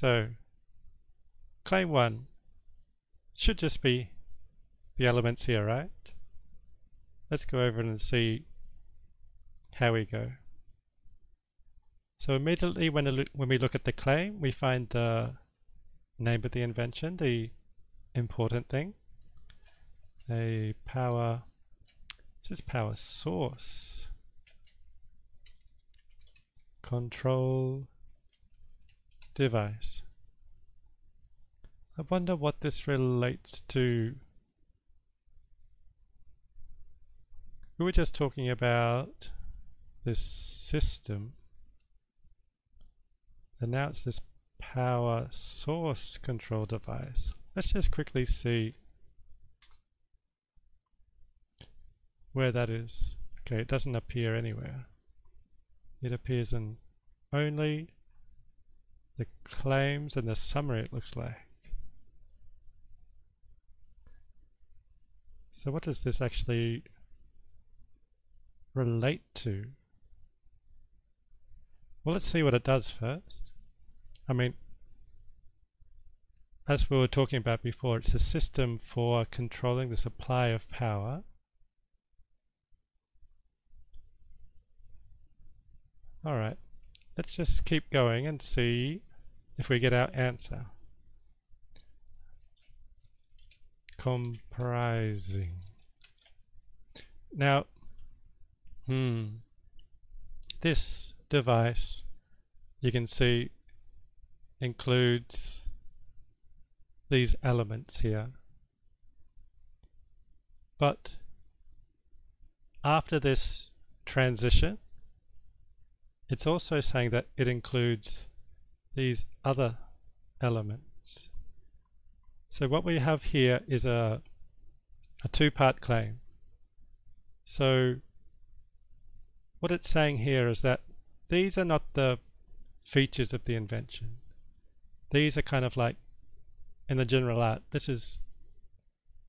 So claim one should just be the elements here, right? Let's go over and see how we go. So immediately when, when we look at the claim, we find the name of the invention, the important thing. A power, this is power source. Control device. I wonder what this relates to. We were just talking about this system. And now it's this power source control device. Let's just quickly see where that is. Okay, it doesn't appear anywhere. It appears in only the claims and the summary it looks like. So what does this actually relate to? Well, let's see what it does first. I mean, as we were talking about before, it's a system for controlling the supply of power. Alright, let's just keep going and see if we get our answer. Comprising. Now, hmm, this device, you can see, includes these elements here. But after this transition, it's also saying that it includes these other elements. So what we have here is a, a two-part claim. So what it's saying here is that these are not the features of the invention. These are kind of like in the general art. This is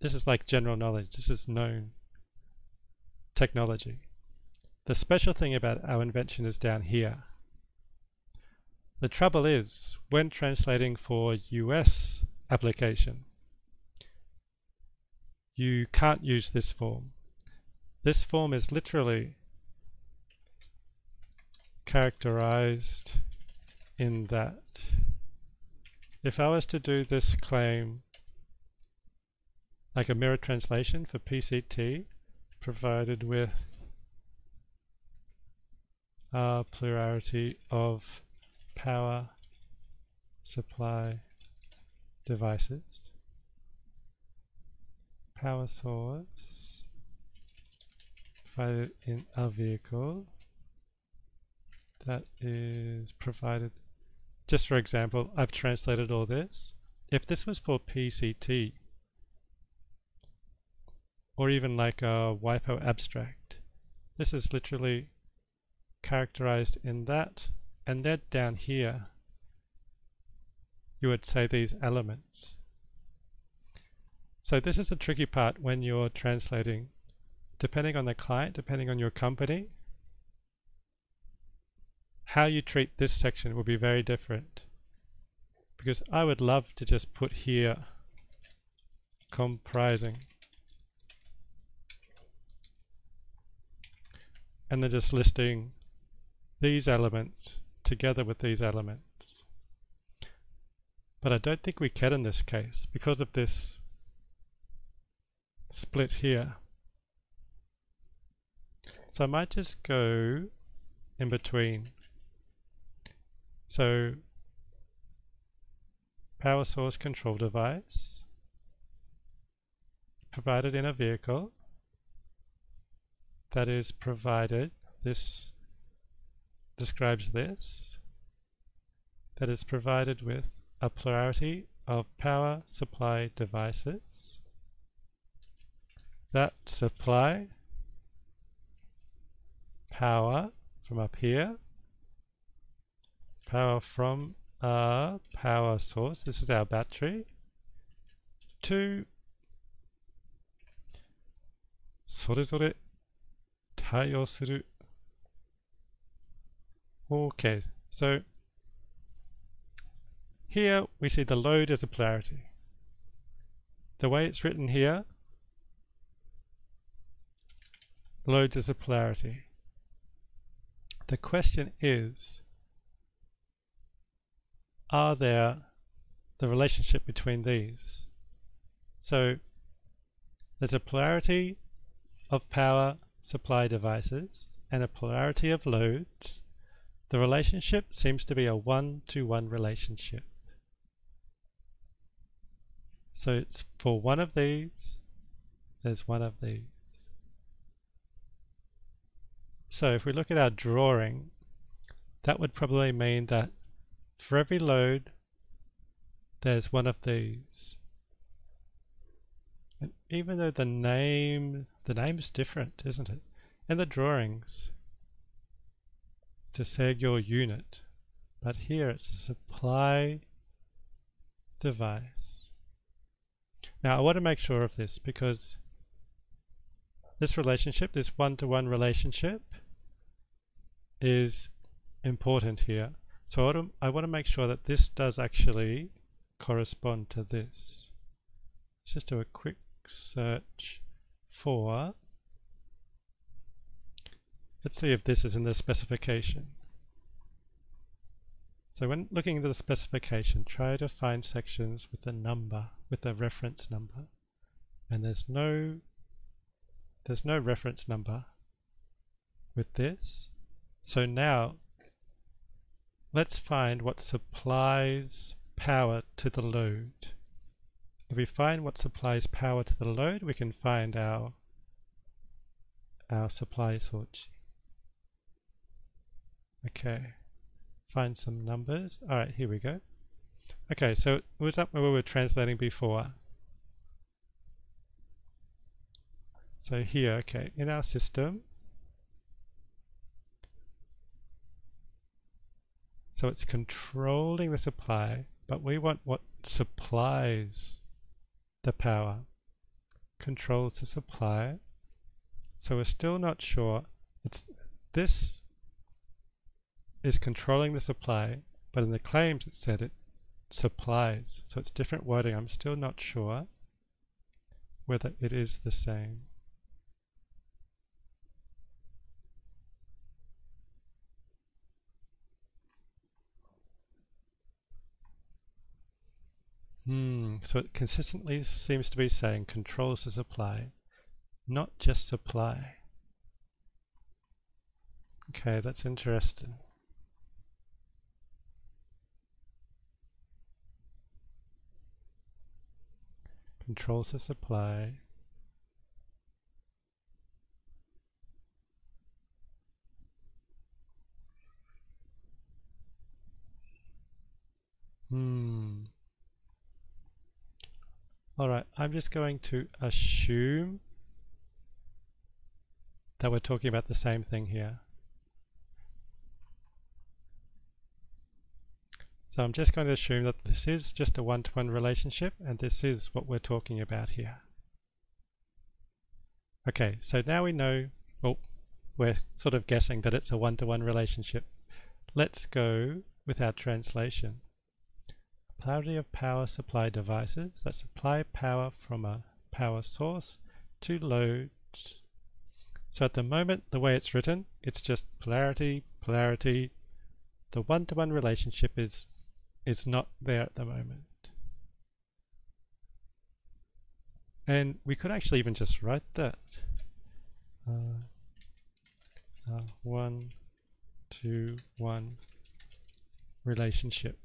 this is like general knowledge. This is known technology. The special thing about our invention is down here. The trouble is, when translating for US application, you can't use this form. This form is literally characterized in that if I was to do this claim like a mirror translation for PCT provided with a plurality of power supply devices power source provided in a vehicle that is provided. Just for example, I've translated all this. If this was for PCT, or even like a WIPO abstract, this is literally characterized in that, and then down here, you would say these elements. So this is the tricky part when you're translating. Depending on the client, depending on your company, how you treat this section will be very different. Because I would love to just put here comprising and then just listing these elements together with these elements. But I don't think we can in this case because of this split here. So I might just go in between so power source control device provided in a vehicle that is provided this describes this that is provided with a plurality of power supply devices that supply power from up here power from a power source, this is our battery, to それぞれ対応する Okay, so here we see the load as a plurality. The way it's written here, loads as a plurality. The question is, are there the relationship between these? So there's a plurality of power supply devices and a plurality of loads. The relationship seems to be a one-to-one -one relationship. So it's for one of these, there's one of these. So if we look at our drawing, that would probably mean that for every load, there's one of these. And even though the name, the name is different, isn't it? In the drawings, it's a Sergio unit, but here it's a supply device. Now I want to make sure of this because this relationship, this one-to-one -one relationship is important here. So to, I want to make sure that this does actually correspond to this. Let's just do a quick search for, let's see if this is in the specification. So when looking into the specification, try to find sections with a number, with a reference number. And there's no there's no reference number with this. So now let's find what supplies power to the load. If we find what supplies power to the load, we can find our our supply source. Okay find some numbers. All right, here we go. Okay, so it was up where we were translating before. So here, okay, in our system, so it's controlling the supply, but we want what supplies the power, controls the supply. So we're still not sure. It's this is controlling the supply, but in the claims it said it supplies. So it's different wording. I'm still not sure whether it is the same. Hmm, so it consistently seems to be saying controls the supply, not just supply. Okay, that's interesting. Controls the supply Hmm. Alright, I'm just going to assume that we're talking about the same thing here. So I'm just going to assume that this is just a one-to-one -one relationship and this is what we're talking about here. Okay, so now we know, well, we're sort of guessing that it's a one-to-one -one relationship. Let's go with our translation. Plurality of power supply devices that supply power from a power source to loads. So at the moment, the way it's written, it's just plurality, plurality. The one-to-one -one relationship is is not there at the moment. And we could actually even just write that. Uh, uh, one, two, one relationship.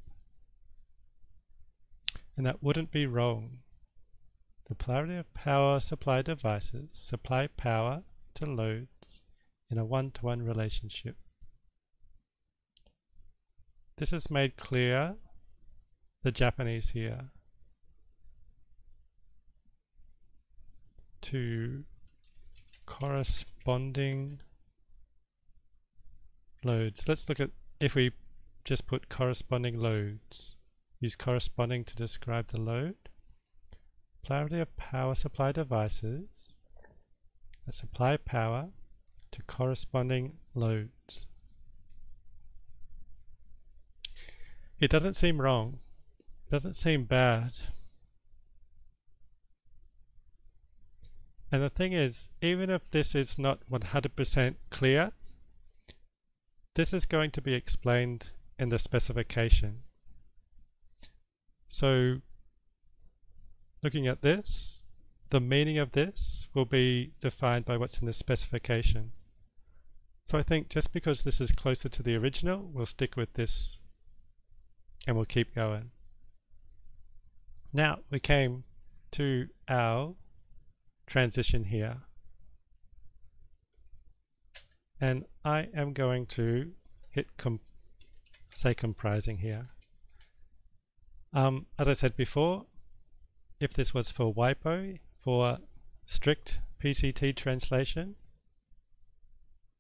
And that wouldn't be wrong. The plurality of power supply devices supply power to loads in a one-to-one -one relationship. This is made clear the Japanese here to corresponding loads. Let's look at if we just put corresponding loads. Use corresponding to describe the load. Plurality of power supply devices that supply power to corresponding loads. It doesn't seem wrong doesn't seem bad. And the thing is, even if this is not 100% clear, this is going to be explained in the specification. So looking at this, the meaning of this will be defined by what's in the specification. So I think just because this is closer to the original, we'll stick with this and we'll keep going. Now we came to our transition here. And I am going to hit com say comprising here. Um, as I said before, if this was for WIPO, for strict PCT translation,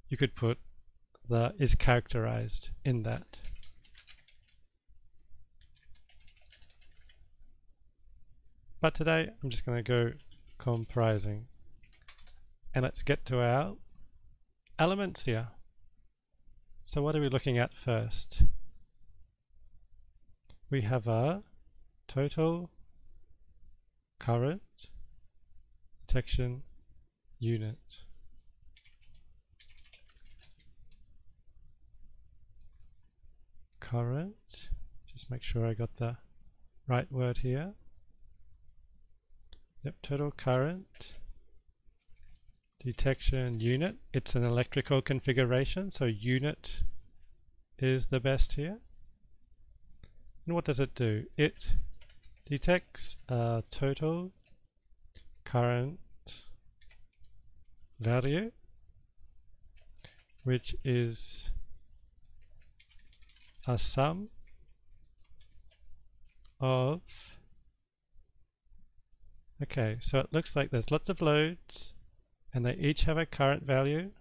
you could put the is characterized in that. But today I'm just going to go comprising. And let's get to our elements here. So what are we looking at first? We have a total current detection unit. Current, just make sure I got the right word here. Yep, total current detection unit. It's an electrical configuration, so unit is the best here. And what does it do? It detects a total current value which is a sum of okay so it looks like there's lots of loads and they each have a current value.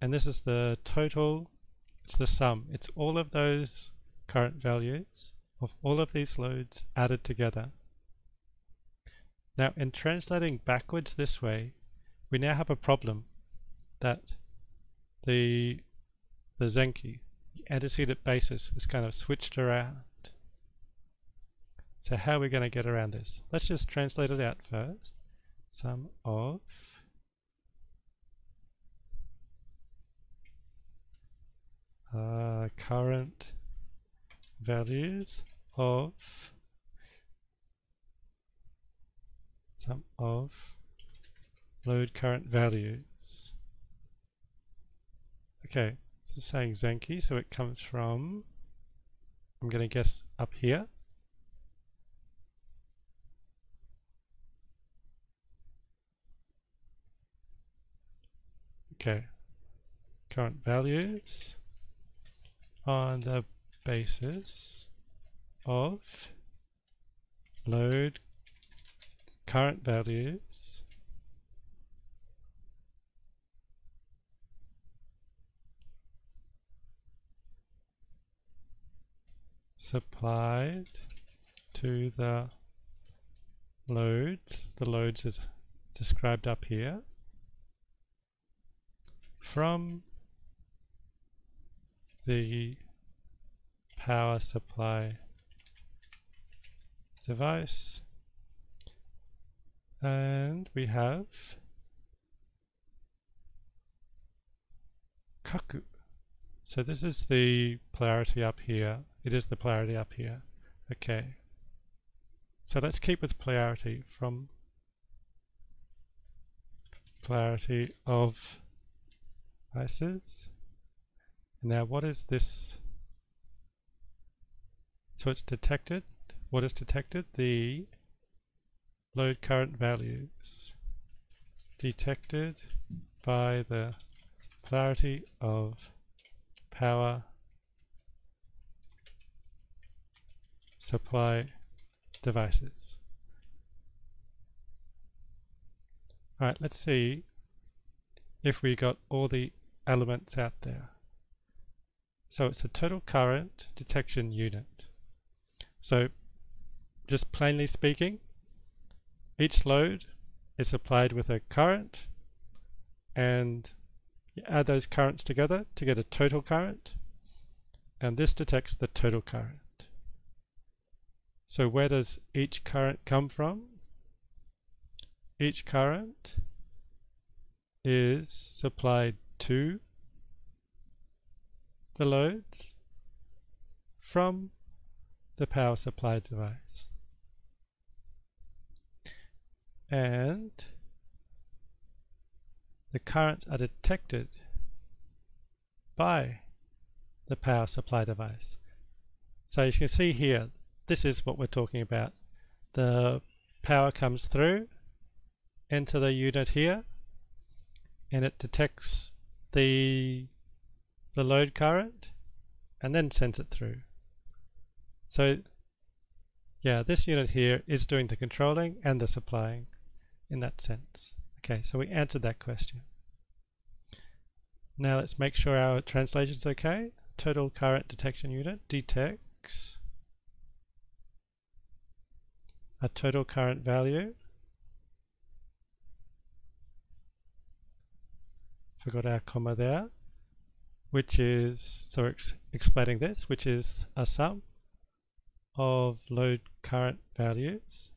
And this is the total it's the sum. It's all of those current values of all of these loads added together. Now in translating backwards this way we now have a problem that the the Zenki the antecedent basis is kind of switched around so how are we going to get around this let's just translate it out first sum of uh, current values of sum of load current values. Okay, this is saying Zenki, so it comes from, I'm going to guess up here. Okay, current values on the basis of load current values supplied to the loads, the loads is described up here, from the power supply device. And we have kaku. So this is the plurality up here. It is the plurality up here. Okay. So let's keep with plurality from plurality of devices now what is this? So it's detected. What is detected? The load current values detected by the plurality of power supply devices. Alright, let's see if we got all the elements out there. So it's a total current detection unit. So just plainly speaking, each load is supplied with a current and you add those currents together to get a total current and this detects the total current. So where does each current come from? Each current is supplied to the loads from the power supply device. And the currents are detected by the power supply device. So as you can see here, this is what we're talking about. The power comes through into the unit here and it detects the the load current and then sends it through. So yeah, this unit here is doing the controlling and the supplying in that sense. Okay, so we answered that question. Now let's make sure our translation is okay. Total current detection unit detects a total current value. Forgot our comma there which is, so we're ex explaining this, which is a sum of load current values.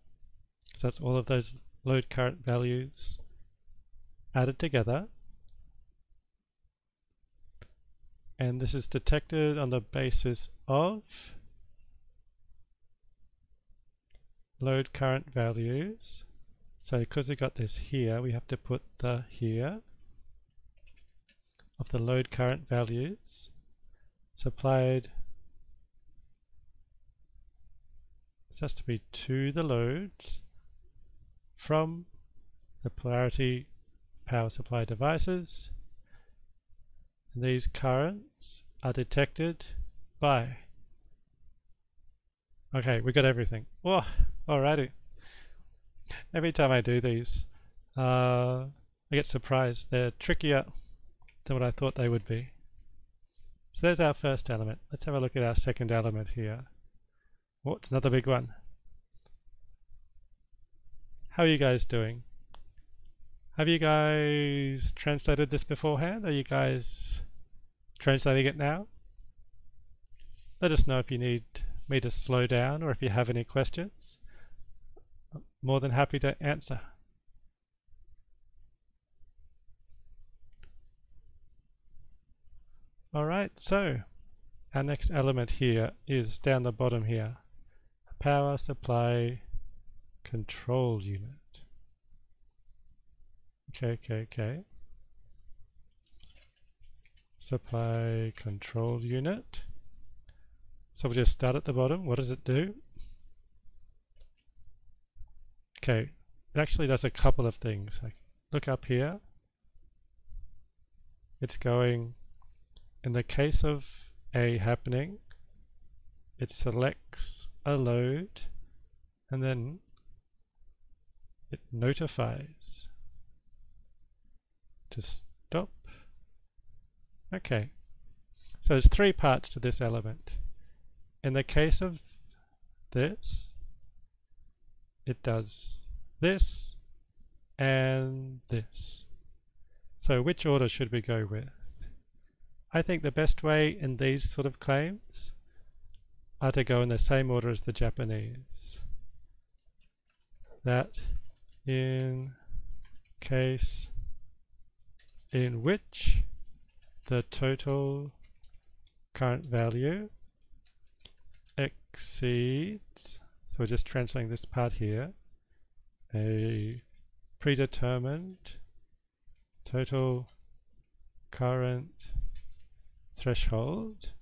So that's all of those load current values added together. And this is detected on the basis of load current values. So because we got this here, we have to put the here of the load current values. Supplied this has to be to the loads from the plurality power supply devices. And these currents are detected by okay we got everything. Oh alrighty. Every time I do these uh, I get surprised. They're trickier than what I thought they would be. So there's our first element. Let's have a look at our second element here. What's another big one? How are you guys doing? Have you guys translated this beforehand? Are you guys translating it now? Let us know if you need me to slow down or if you have any questions. I'm more than happy to answer. Alright, so our next element here is down the bottom here. Power supply control unit. Okay, okay, okay. Supply control unit. So we'll just start at the bottom. What does it do? Okay, it actually does a couple of things. Look up here. It's going in the case of A happening, it selects a load and then it notifies to stop. Okay, so there's three parts to this element. In the case of this, it does this and this. So which order should we go with? I think the best way in these sort of claims are to go in the same order as the Japanese. That in case in which the total current value exceeds, so we're just translating this part here, a predetermined total current threshold.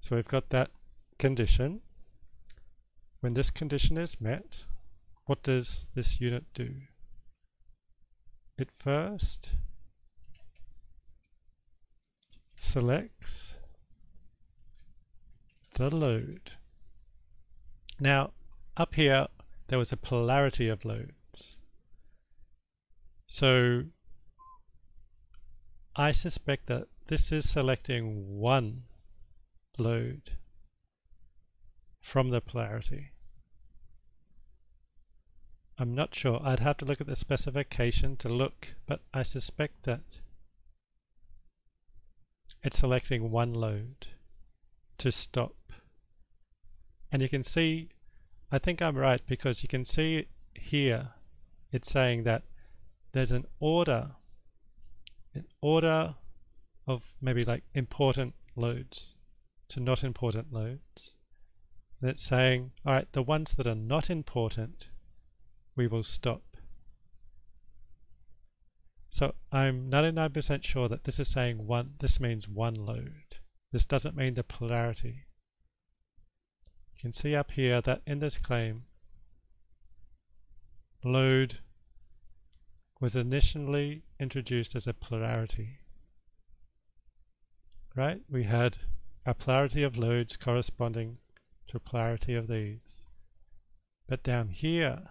So we've got that condition. When this condition is met, what does this unit do? It first selects the load. Now, up here, there was a plurality of loads. So I suspect that this is selecting one load from the plurality. I'm not sure. I'd have to look at the specification to look, but I suspect that it's selecting one load to stop And you can see, I think I'm right because you can see here it's saying that there's an order, an order of maybe like important loads to not important loads. And it's saying, all right, the ones that are not important, we will stop. So I'm 99% sure that this is saying one, this means one load. This doesn't mean the plurality. You can see up here that in this claim, load was initially introduced as a plurality. Right? We had a plurality of loads corresponding to a plurality of these. But down here,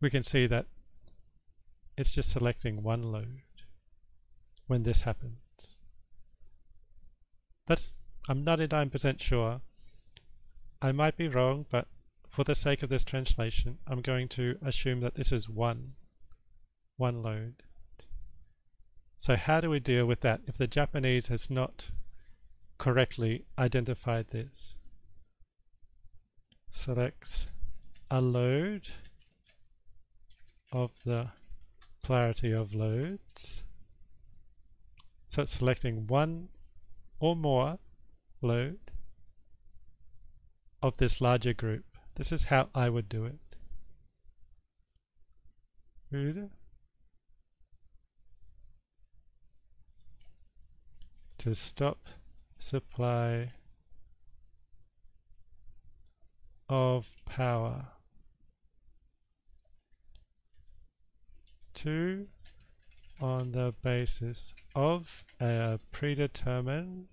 we can see that it's just selecting one load when this happens. That's I'm 99% sure. I might be wrong, but for the sake of this translation, I'm going to assume that this is one, one load. So how do we deal with that if the Japanese has not correctly identified this? Selects a load of the plurality of loads. So it's selecting one or more load of this larger group. This is how I would do it. To stop supply of power. Two, on the basis of a predetermined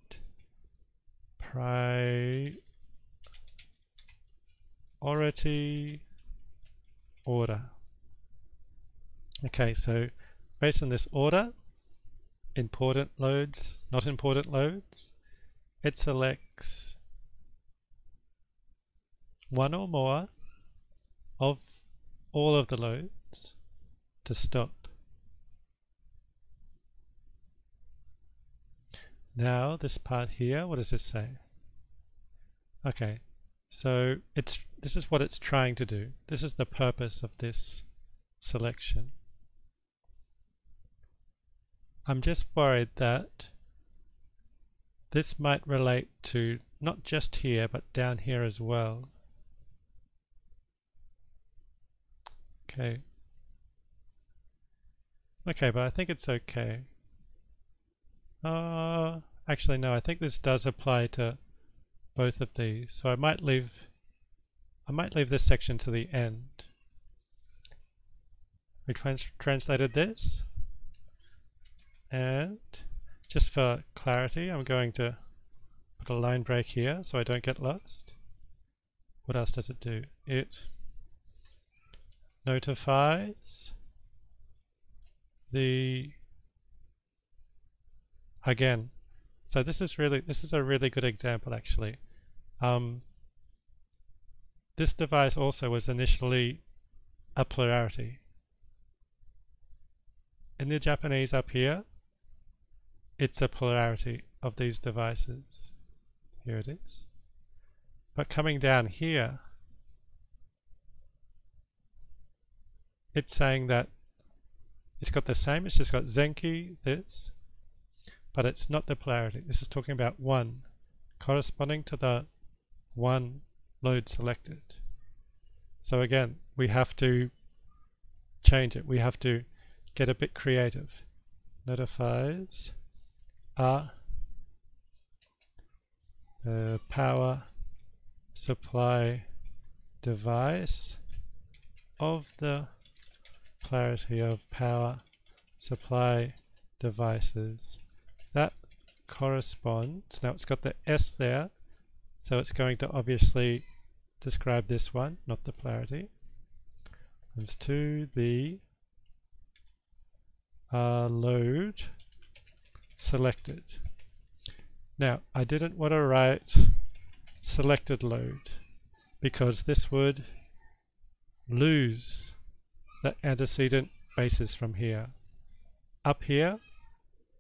priority order. Okay, so based on this order, important loads, not important loads, it selects one or more of all of the loads to stop. Now this part here, what does this say? Okay, so it's this is what it's trying to do. This is the purpose of this selection. I'm just worried that this might relate to not just here but down here as well. Okay. Okay, but I think it's okay. Uh, actually, no, I think this does apply to both of these. So I might leave, I might leave this section to the end. We trans translated this. And just for clarity, I'm going to put a line break here so I don't get lost. What else does it do? It notifies the again. So this is really this is a really good example actually. Um, this device also was initially a plurality In the Japanese up here, it's a plurality of these devices. Here it is. But coming down here, it's saying that it's got the same, it's just got Zenki, this, but it's not the plurality. This is talking about 1 corresponding to the 1 load selected. So again, we have to change it. We have to get a bit creative. Notifies a uh, power supply device of the plurality of power supply devices that corresponds, now it's got the S there, so it's going to obviously describe this one, not the plurality. It's to the uh, load selected. Now, I didn't want to write selected load because this would lose the antecedent basis from here. Up here,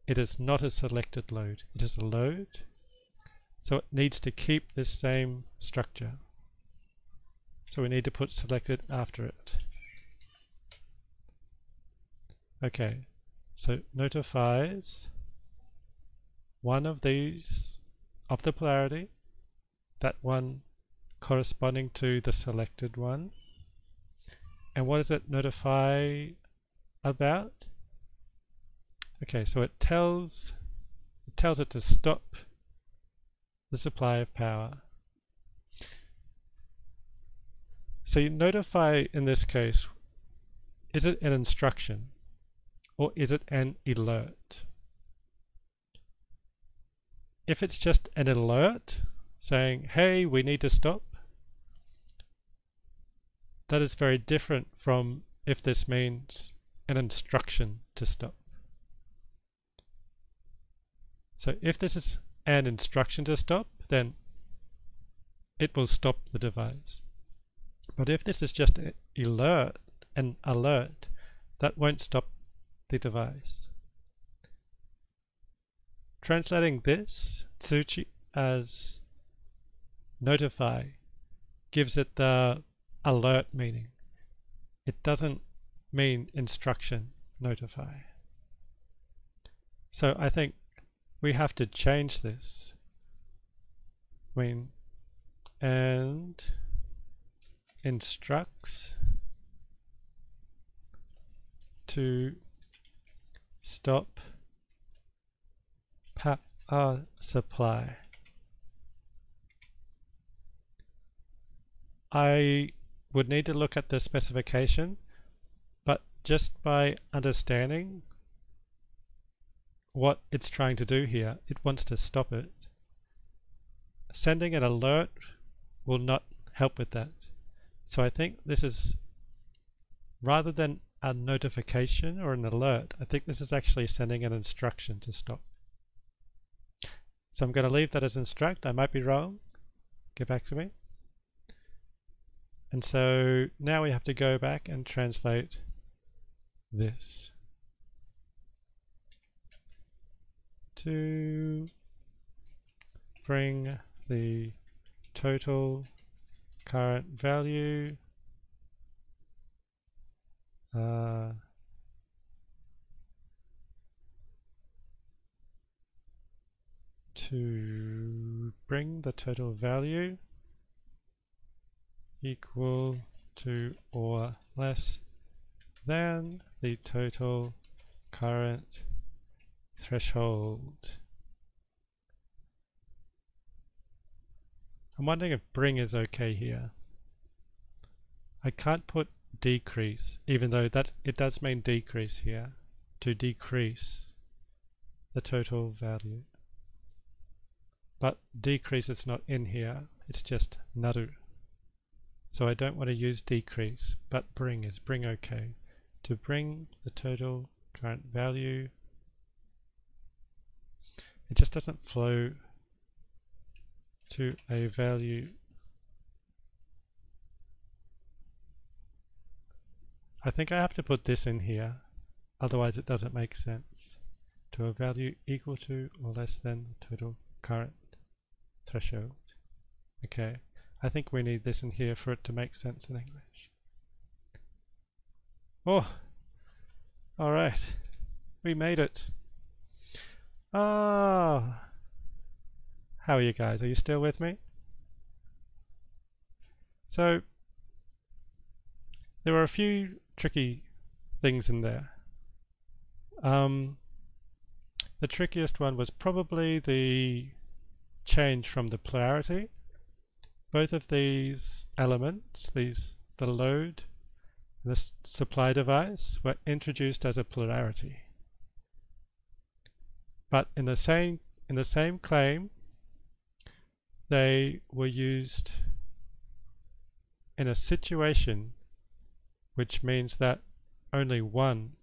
it is not a selected load. It is a load So it needs to keep this same structure. So we need to put selected after it. Okay, so notifies one of these of the plurality, that one corresponding to the selected one. And what does it notify about? Okay, so it tells it tells it to stop the supply of power. So you notify in this case, is it an instruction or is it an alert? If it's just an alert saying, hey, we need to stop, that is very different from if this means an instruction to stop. So if this is an instruction to stop, then it will stop the device. But if this is just an alert, an alert, that won't stop the device. Translating this, Tsuchi, as notify gives it the alert meaning. It doesn't mean instruction notify. So I think we have to change this. I mean, and instructs to stop power supply. I would need to look at the specification, but just by understanding what it's trying to do here, it wants to stop it. Sending an alert will not help with that. So I think this is, rather than a notification or an alert, I think this is actually sending an instruction to stop. So I'm going to leave that as instruct. I might be wrong. Get back to me. And so now we have to go back and translate this to bring the total current value uh, to bring the total value equal to or less than the total current threshold. I'm wondering if bring is okay here. I can't put decrease, even though that it does mean decrease here, to decrease the total value. But decrease is not in here, it's just naru. So I don't want to use decrease, but bring is bring okay. To bring the total current value, it just doesn't flow to a value I think I have to put this in here otherwise it doesn't make sense to a value equal to or less than the total current threshold okay I think we need this in here for it to make sense in English oh alright we made it ah how are you guys? Are you still with me? So, there were a few tricky things in there. Um, the trickiest one was probably the change from the plurality. Both of these elements, these the load and the supply device, were introduced as a plurality. But in the same in the same claim, they were used in a situation which means that only one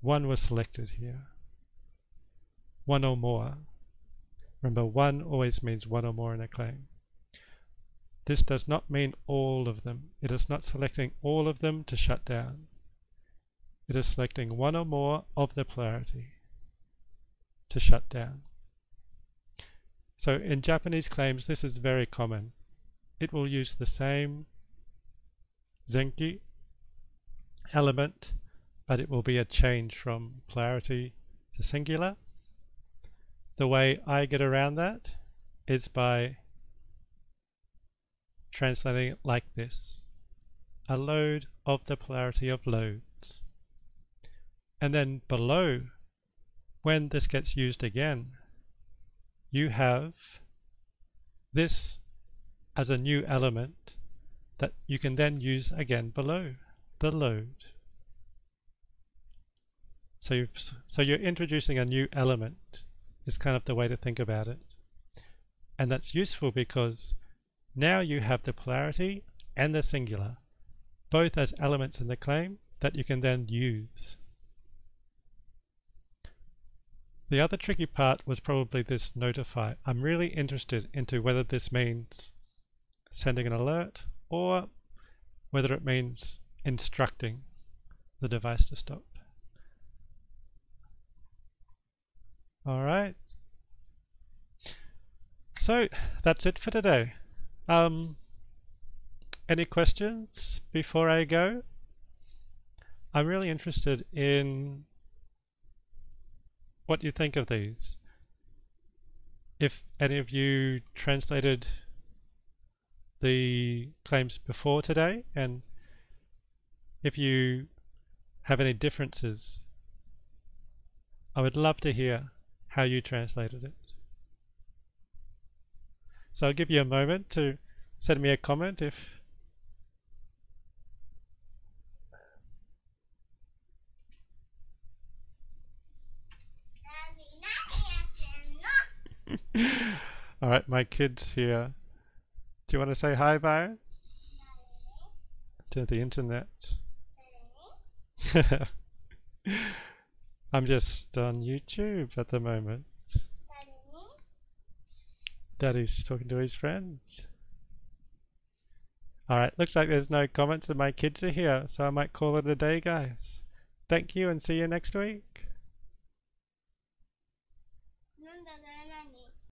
one was selected here one or more. Remember one always means one or more in a claim. This does not mean all of them. It is not selecting all of them to shut down. It is selecting one or more of the plurality to shut down. So in Japanese claims, this is very common. It will use the same zenki element, but it will be a change from plurality to singular. The way I get around that is by translating it like this. A load of the plurality of loads. And then below, when this gets used again, you have this as a new element that you can then use again below the load. So, so you're introducing a new element is kind of the way to think about it. And that's useful because now you have the plurality and the singular, both as elements in the claim that you can then use. The other tricky part was probably this notify. I'm really interested into whether this means sending an alert or whether it means instructing the device to stop. All right. So that's it for today. Um, any questions before I go? I'm really interested in what you think of these. If any of you translated the claims before today and if you have any differences, I would love to hear how you translated it. So I'll give you a moment to send me a comment if All right, my kid's here. Do you want to say hi, Byron? To the internet. I'm just on YouTube at the moment. Daddy's talking to his friends. Alright, looks like there's no comments and my kids are here, so I might call it a day, guys. Thank you and see you next week.